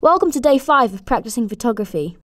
Welcome to day five of practicing photography.